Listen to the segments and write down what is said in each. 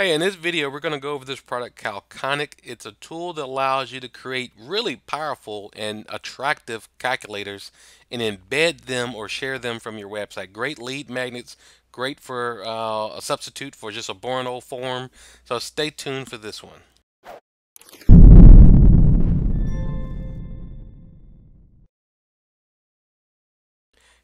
Hey, in this video, we're going to go over this product, Calconic. It's a tool that allows you to create really powerful and attractive calculators and embed them or share them from your website. Great lead magnets, great for uh, a substitute for just a boring old form. So stay tuned for this one.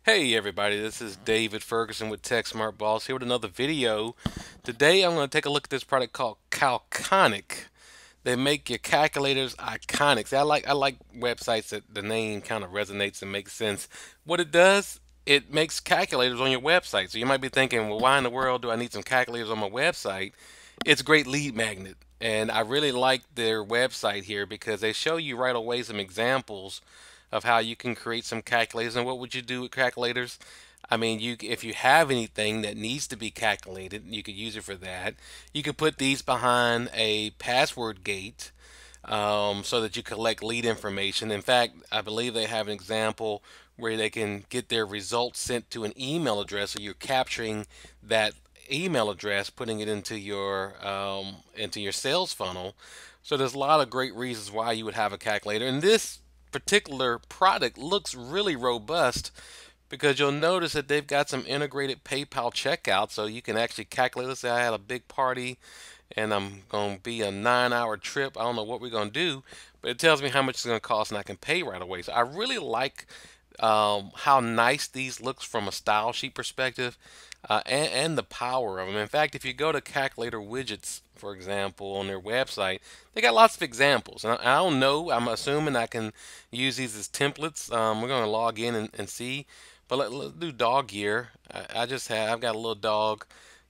Hey everybody, this is David Ferguson with TechSmart Boss here with another video. Today I'm going to take a look at this product called Calconic. They make your calculators iconic. See, I like I like websites that the name kind of resonates and makes sense. What it does, it makes calculators on your website. So you might be thinking, well, why in the world do I need some calculators on my website? It's a great lead magnet. And I really like their website here because they show you right away some examples of how you can create some calculators. And what would you do with calculators? I mean you if you have anything that needs to be calculated you could use it for that. You could put these behind a password gate um, so that you collect lead information. In fact I believe they have an example where they can get their results sent to an email address so you're capturing that email address putting it into your um, into your sales funnel. So there's a lot of great reasons why you would have a calculator. And this particular product looks really robust because you'll notice that they've got some integrated PayPal checkout. So you can actually calculate let's say I had a big party and I'm going to be a nine hour trip. I don't know what we're going to do but it tells me how much it's going to cost and I can pay right away. So I really like um, how nice these looks from a style sheet perspective uh, and, and, the power of them. In fact, if you go to calculator widgets, for example, on their website, they got lots of examples. And I, I don't know, I'm assuming I can use these as templates. Um, we're going to log in and, and see. But let, us do dog year. I, I, just have, I've got a little dog.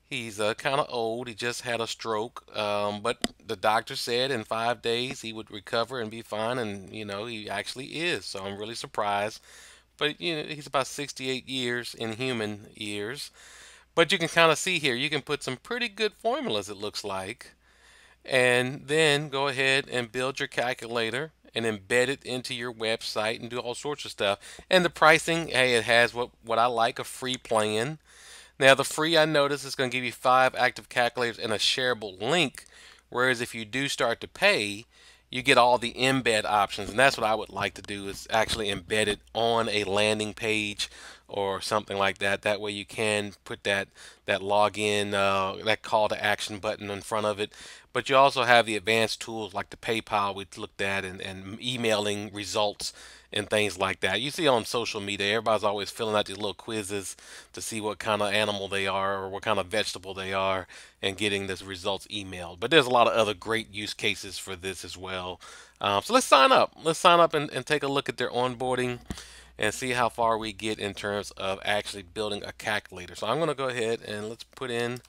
He's uh, kind of old. He just had a stroke. Um, but the doctor said in five days he would recover and be fine. And, you know, he actually is. So I'm really surprised. But, you know, he's about 68 years in human years. But you can kind of see here, you can put some pretty good formulas, it looks like. And then go ahead and build your calculator and embed it into your website and do all sorts of stuff. And the pricing, hey, it has what, what I like, a free plan. Now the free I notice is going to give you five active calculators and a shareable link. Whereas if you do start to pay, you get all the embed options. And that's what I would like to do is actually embed it on a landing page or something like that. That way you can put that that login, uh, that call to action button in front of it. But you also have the advanced tools like the PayPal we looked at and, and emailing results and things like that. You see on social media, everybody's always filling out these little quizzes to see what kind of animal they are or what kind of vegetable they are and getting the results emailed. But there's a lot of other great use cases for this as well. Um, so let's sign up. Let's sign up and, and take a look at their onboarding and see how far we get in terms of actually building a calculator. So I'm going to go ahead and let's put in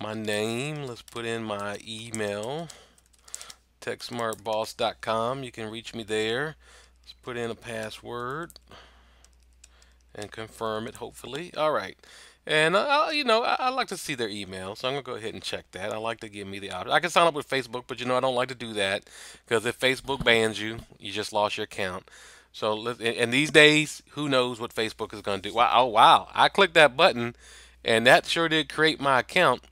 my name. Let's put in my email, techsmartboss.com. You can reach me there. Let's put in a password and confirm it, hopefully. All right. And, uh, you know, I, I, like to see their email, so I'm going to go ahead and check that. I like to give me the option. I can sign up with Facebook, but, you know, I don't like to do that because if Facebook bans you, you just lost your account. So, and these days, who knows what Facebook is going to do? Wow, oh wow! I clicked that button, and that sure did create my account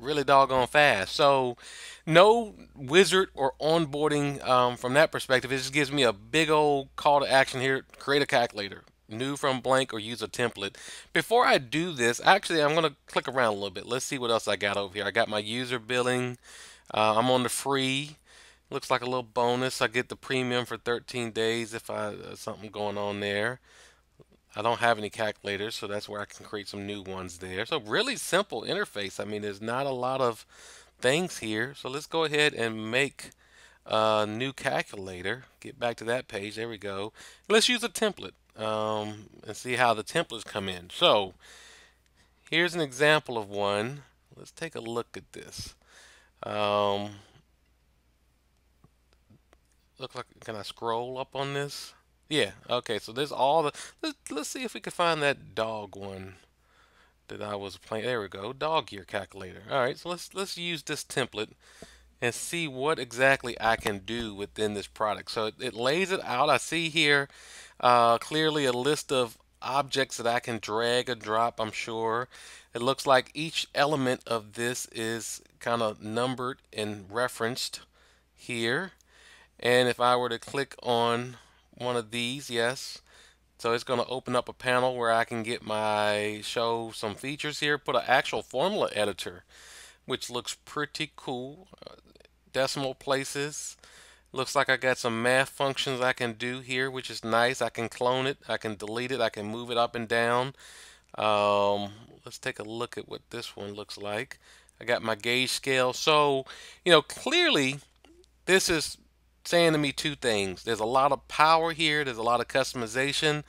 really doggone fast. So, no wizard or onboarding um, from that perspective. It just gives me a big old call to action here: create a calculator, new from blank, or use a template. Before I do this, actually, I'm going to click around a little bit. Let's see what else I got over here. I got my user billing. Uh, I'm on the free. Looks like a little bonus. I get the premium for 13 days if I uh, something going on there. I don't have any calculators, so that's where I can create some new ones there. So really simple interface. I mean, there's not a lot of things here. So let's go ahead and make a new calculator. Get back to that page. There we go. Let's use a template um, and see how the templates come in. So here's an example of one. Let's take a look at this. Um, look like can I scroll up on this? Yeah, okay, so there's all the let's, let's see if we can find that dog one that I was playing. There we go, dog year calculator. All right, so let's let's use this template and see what exactly I can do within this product. So it, it lays it out. I see here uh, clearly a list of objects that I can drag and drop, I'm sure. It looks like each element of this is kind of numbered and referenced here. And if I were to click on one of these, yes, so it's going to open up a panel where I can get my show some features here, put an actual formula editor, which looks pretty cool. Uh, decimal places. Looks like I got some math functions I can do here, which is nice. I can clone it, I can delete it, I can move it up and down. Um, let's take a look at what this one looks like. I got my gauge scale. So, you know, clearly this is saying to me two things. There's a lot of power here. There's a lot of customization.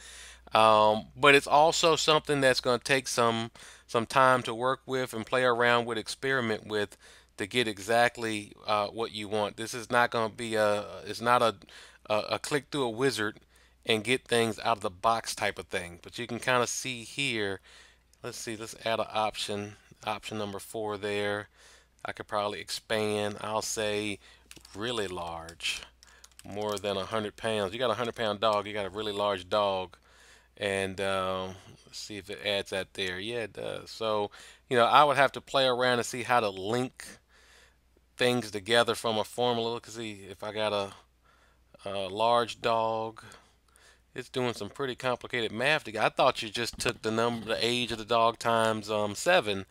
Um, but it's also something that's going to take some some time to work with and play around with, experiment with to get exactly uh, what you want. This is not going to be a it's not a, a, a click through a wizard and get things out of the box type of thing. But you can kind of see here. Let's see. Let's add an option. Option number four there. I could probably expand. I'll say really large, more than a hundred pounds. You got a hundred pound dog, you got a really large dog, and um, let's see if it adds that there. Yeah, it does. So you know, I would have to play around and see how to link things together from a formula. Look, see if I got a, a large dog. It's doing some pretty complicated math. I thought you just took the number, the age of the dog times um, seven,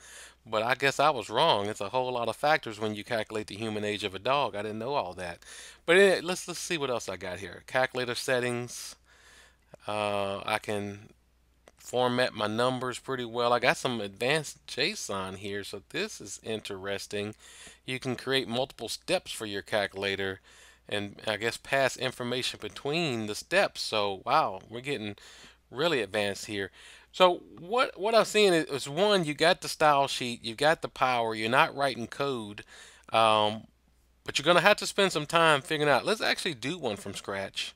but I guess I was wrong. It's a whole lot of factors when you calculate the human age of a dog. I didn't know all that. But anyway, let's let's see what else I got here. Calculator settings. Uh, I can format my numbers pretty well. I got some advanced JSON here, so this is interesting. You can create multiple steps for your calculator and I guess pass information between the steps. So wow, we're getting really advanced here. So what what I'm seeing is one, you got the style sheet, you got the power, you're not writing code, um, but you're gonna have to spend some time figuring out. Let's actually do one from scratch.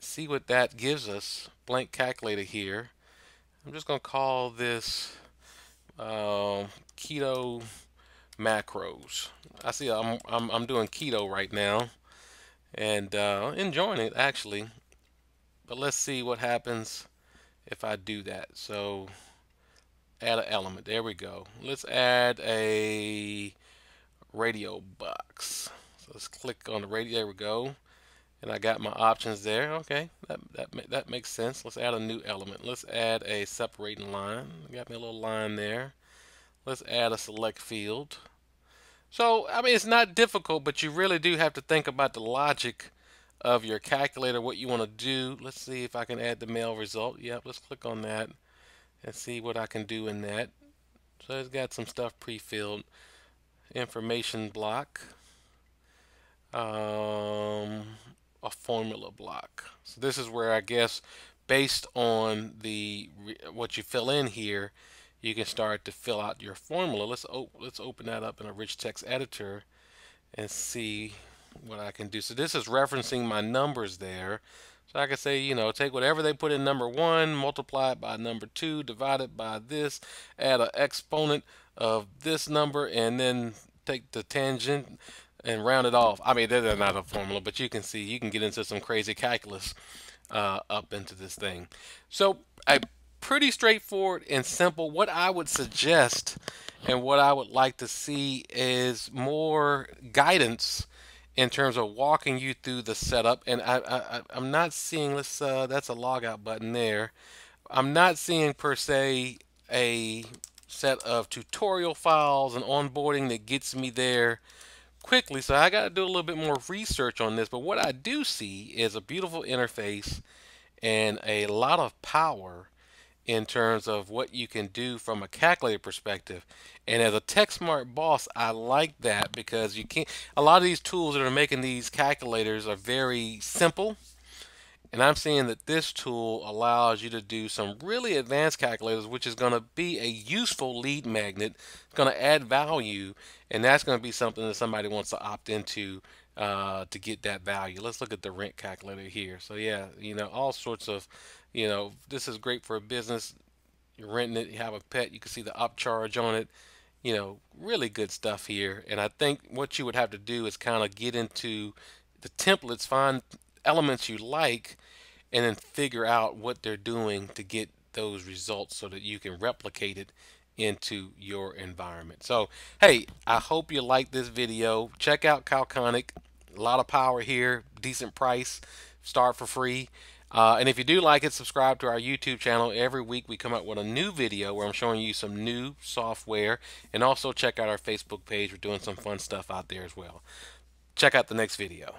See what that gives us. Blank calculator here. I'm just gonna call this uh, keto macros. I see I'm, I'm I'm doing keto right now, and uh, enjoying it actually. But let's see what happens if I do that. So add an element. There we go. Let's add a radio box. So let's click on the radio. There we go. And I got my options there. Okay, that, that, that makes sense. Let's add a new element. Let's add a separating line. Got me a little line there. Let's add a select field. So, I mean, it's not difficult, but you really do have to think about the logic of your calculator, what you want to do. Let's see if I can add the mail result. Yep, let's click on that and see what I can do in that. So it's got some stuff pre-filled. Information block. Um, a formula block. So this is where I guess based on the what you fill in here, you can start to fill out your formula. Let's op let's open that up in a rich text editor and see what I can do. So this is referencing my numbers there. So I can say, you know, take whatever they put in number one, multiply it by number two, divide it by this, add an exponent of this number, and then take the tangent and round it off. I mean, they're not a formula, but you can see, you can get into some crazy calculus uh, up into this thing. So a pretty straightforward and simple. What I would suggest and what I would like to see is more guidance in terms of walking you through the setup. And I, I, I'm not seeing, let's, uh, that's a logout button there. I'm not seeing per se a set of tutorial files and onboarding that gets me there quickly. So I got to do a little bit more research on this. But what I do see is a beautiful interface and a lot of power in terms of what you can do from a calculator perspective. And as a TechSmart boss, I like that because you can't. A lot of these tools that are making these calculators are very simple. And I'm seeing that this tool allows you to do some really advanced calculators, which is going to be a useful lead magnet. It's going to add value, and that's going to be something that somebody wants to opt into uh, to get that value. Let's look at the rent calculator here. So yeah, you know, all sorts of you know, this is great for a business. You're renting it, you have a pet, you can see the upcharge on it. You know, really good stuff here. And I think what you would have to do is kind of get into the templates, find elements you like, and then figure out what they're doing to get those results so that you can replicate it into your environment. So, hey, I hope you like this video. Check out Calconic. A lot of power here, decent price, start for free. Uh, and if you do like it, subscribe to our YouTube channel. Every week we come out with a new video where I'm showing you some new software. And also check out our Facebook page. We're doing some fun stuff out there as well. Check out the next video.